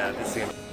now. This